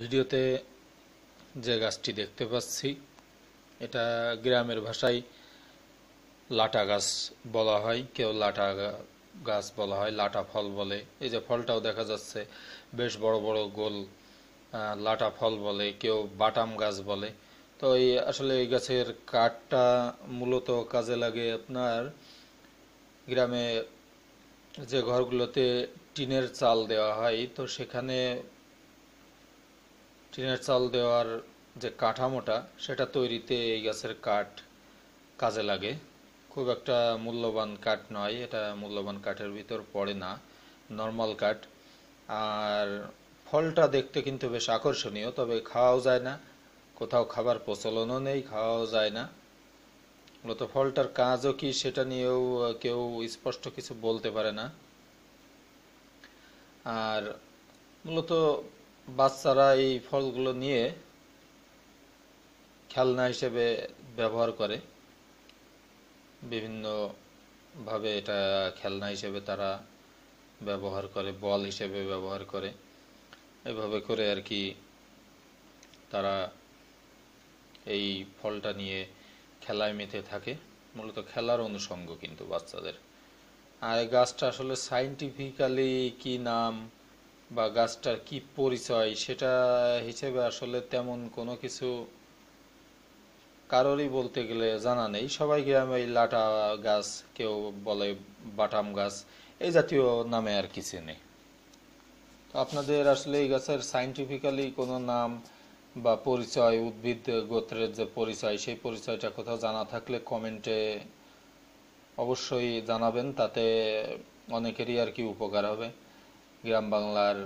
ভিডিওতে যে গাছটি দেখতে পাচ্ছি, এটা গ্রামের ভাষায় লাটা গাছ বলা হয়। কেউ লাটা গাছ বলা হয়, লাটা ফল বলে। এই যে ফলটাও দেখা যাচ্ছে, বেশ বড় বড় গোল লাটা ফল বলে, কেউ বাটাম গাছ বলে। তো এই আসলে এই গাছের কাঠটা মূলত কাজে লাগে আপনার গ্রামে যে ঘরগুলোতে টিনের চাল দেওয়া হয়, তো সেখানে টিনের চাল দেওয়ার যে কাঠামোটা, সেটা তৈরিতে এই গাছের কাঠ কাজে লাগে। খুব একটা মূল্যবান কাঠ নয়, এটা মূল্যবান কাঠের ভিতর পড়ে না, নর্মাল কাঠ। আর ফলটা দেখতে কিন্তু বেশ আকর্ষণীয়, তবে খাওয়াও যায় না, কোথাও খাবার প্রচলনও নেই, খাওয়াও যায় না। মূলত ফলটার কাজও কি সেটা নিয়েও কেউ স্পষ্ট কিছু বলতে পারে না। আর মূলত বাচ্চারা এই ফলগুলো নিয়ে খেলনা হিসেবে ব্যবহার করে। বিভিন্নভাবে এটা খেলনা হিসেবে তারা ব্যবহার করে, বল হিসেবে ব্যবহার করে। এভাবে করে আর কি তারা এই ফলটা নিয়ে খেলায় মেতে থাকে। মূলত খেলার অনুষঙ্গ কিন্তু বাচ্চাদের। আর গাছটা আসলে সাইন্টিফিক্যালি কি নাম বা গাছটার কি পরিচয় সেটা হিসেবে আসলে তেমন কোনো কিছু কারোরই বলতে গেলে জানা নেই। সবাই গ্রামে এই লাটা গাছ, কেউ বলে বাটাম গাছ, এই জাতীয় নামে আর কি চেনে। আপনাদের আসলে এই গাছের সাইন্টিফিক্যালি কোনো নাম বা পরিচয়, উদ্ভিদ, গোত্রের যে পরিচয়, সেই পরিচয়টা কোথাও জানা থাকলে কমেন্টে অবশ্যই জানাবেন, তাতে অনেকেরই আর কি উপকার হবে। গ্রাম বাংলার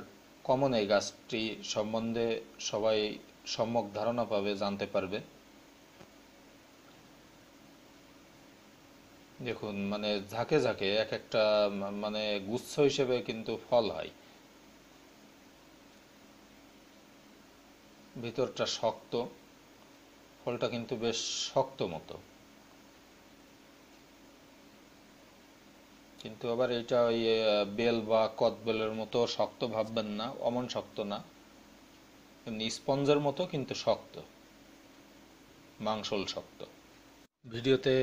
কমন এই গাছটি সম্বন্ধে সবাই সম্যক ধারণা পাবে, জানতে পারবে। দেখুন মানে ঝাঁকে ঝাঁকে এক একটা মানে গুচ্ছ হিসেবে কিন্তু ফল হয়। ভিতরটা শক্ত, ফলটা কিন্তু বেশ শক্ত মতো। কিন্তু আবার এটা ওই বেল বা কদবেলের মতো শক্ত ভাববেন না, অমন শক্ত না। এমনি স্পঞ্জের মতো কিন্তু শক্ত, মাংসল শক্ত। ভিডিওতে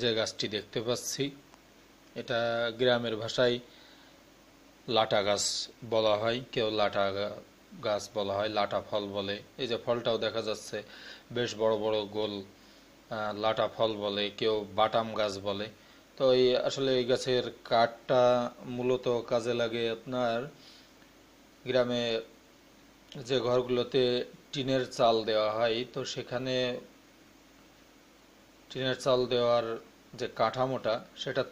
যে গাছটি দেখতে পাচ্ছি, এটা গ্রামের ভাষায় লাটা গাছ বলা হয়, কেউ লাটা গাছ বলা হয়, লাটা ফল বলে। এই যে ফলটাও দেখা যাচ্ছে, বেশ বড় বড় গোল লাটা ফল বলে, কেউ বাটাম গাছ বলে। তো এই আসলে এই গাছের কাঠটা মূলত কাজে লাগে আপনার গ্রামে যে ঘরগুলোতে টিনের চাল দেওয়া হয়, তো সেখানে টিনের চাল দেওয়ার যে কাঠামোটা, সেটা